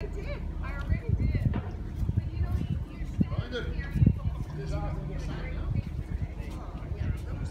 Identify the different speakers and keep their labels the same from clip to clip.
Speaker 1: Good. did. I already did. But
Speaker 2: saying now? Yeah, that was.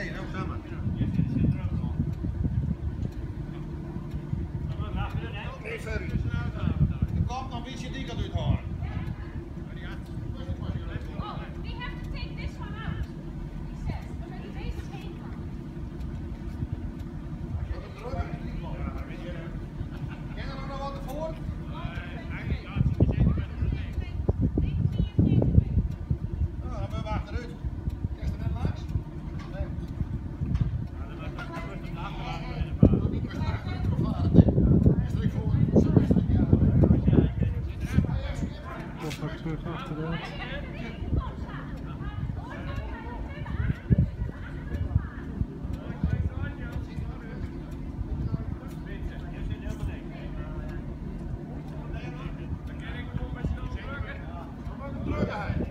Speaker 3: Oké, nou. Nee, sorry. Er komt nog een beetje dik uit horen.
Speaker 2: Koffer terug achteruit. Ze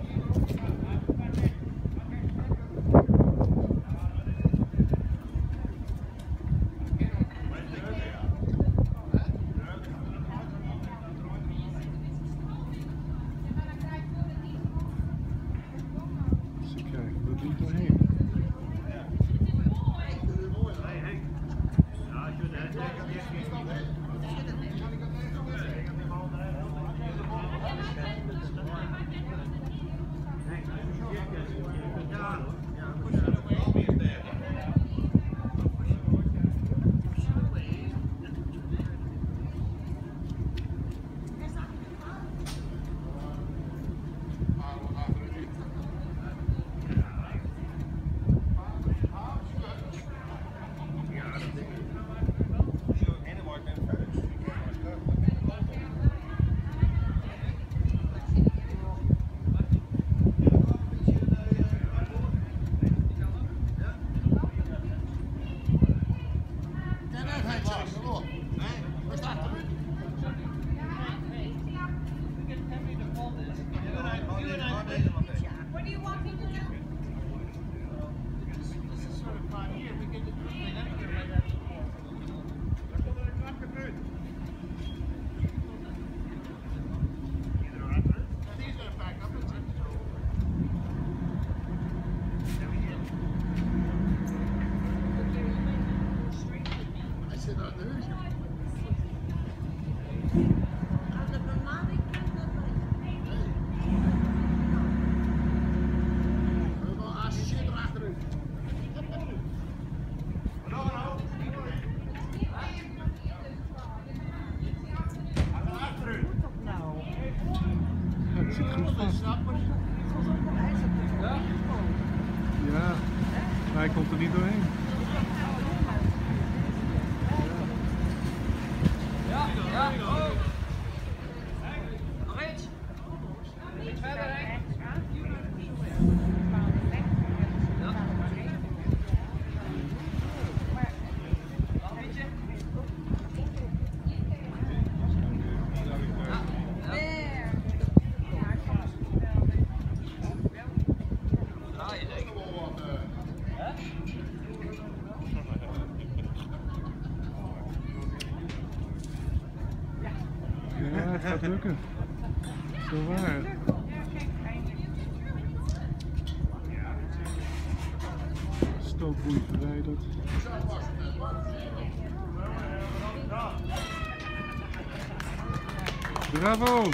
Speaker 1: What do you want me to do?
Speaker 2: This, is sort of fun here. We get to could.
Speaker 1: company
Speaker 2: hein? Gaat lukken. Zo waar. Stootboei verwijderd. Bravo!